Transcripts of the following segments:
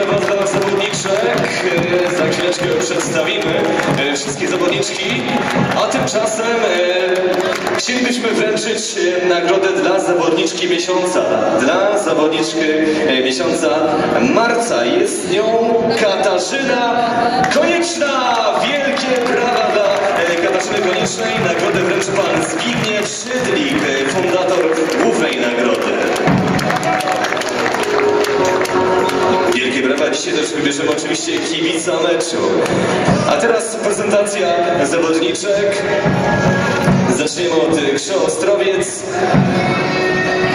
Dziękujemy bardzo za zawodniczek. E, za chwileczkę przedstawimy e, wszystkie zawodniczki. A tymczasem e, chcielibyśmy wręczyć nagrodę dla zawodniczki miesiąca. Dla zawodniczki miesiąca marca jest nią Katarzyna Konieczna. Wielkie brawa dla Katarzyny Koniecznej. Nagrodę wręczy pan Zbigniew Szydlik, fundator głównej nagrody. Też wybierzemy oczywiście kibica meczu. A teraz prezentacja zawodniczek. Zaczniemy od Krzo Ostrowiec.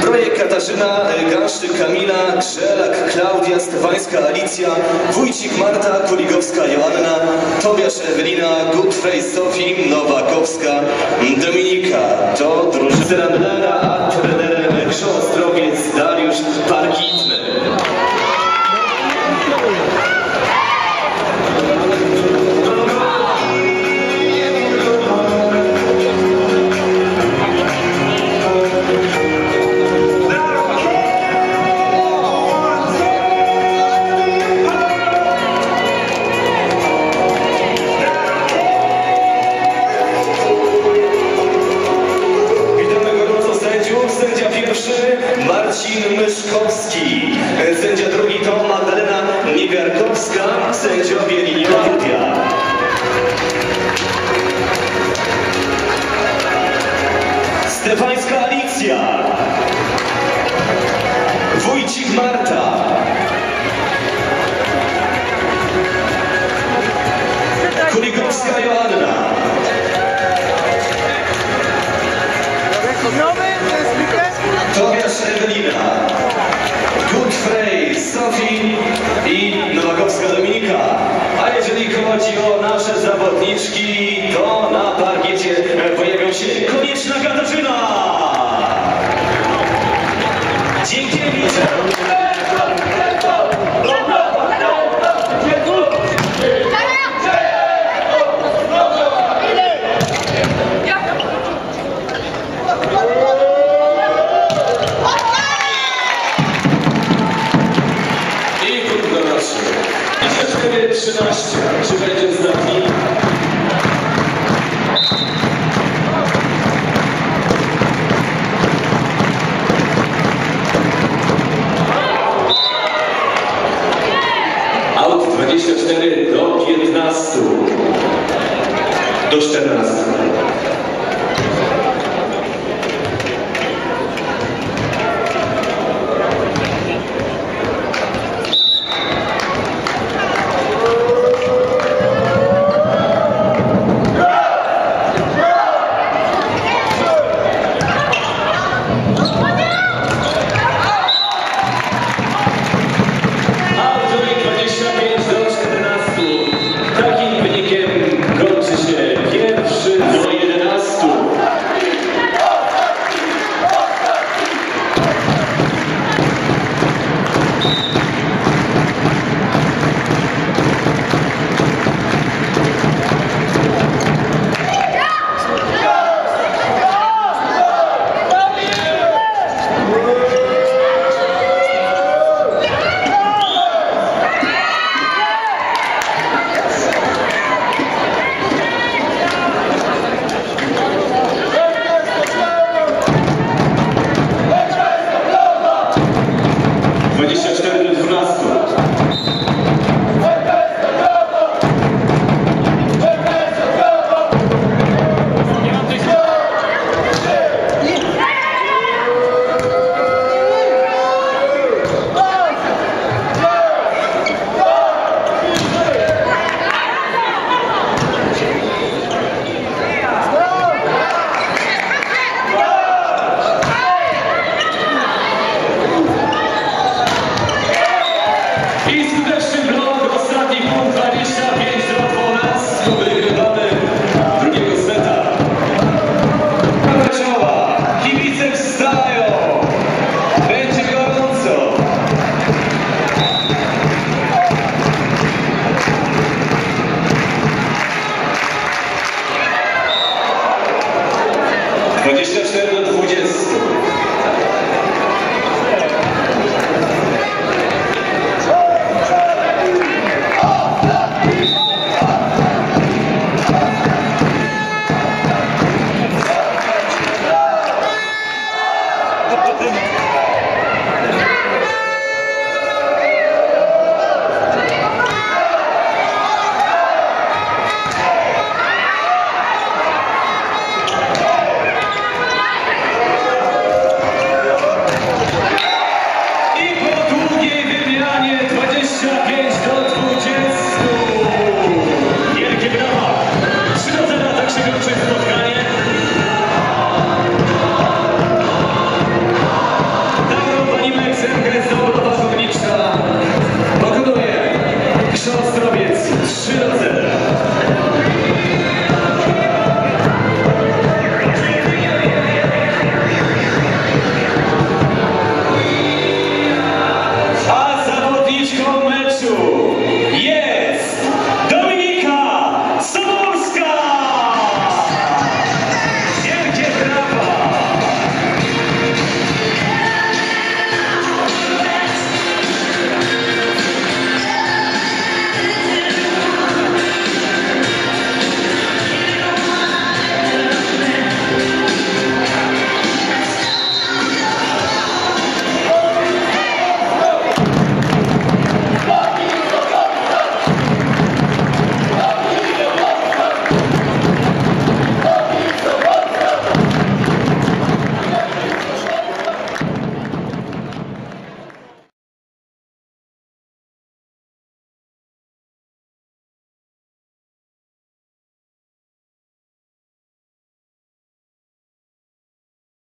Projekt Katarzyna, Gaszczyk Kamila, Grzelak Klaudia, Stefańska Alicja, Wójcik Marta, Kuligowska Joanna, Tobiasz Ewelina, Gutfrej Sofii, Nowakowska Dominika. To drużyna trenera, i Nowakowska Dominika. A jeżeli chodzi o nasze zawodniczki, to na parkiecie pojawią się konieczna Katarzyna! Dziękiewicz! 24 do 15. Do 14.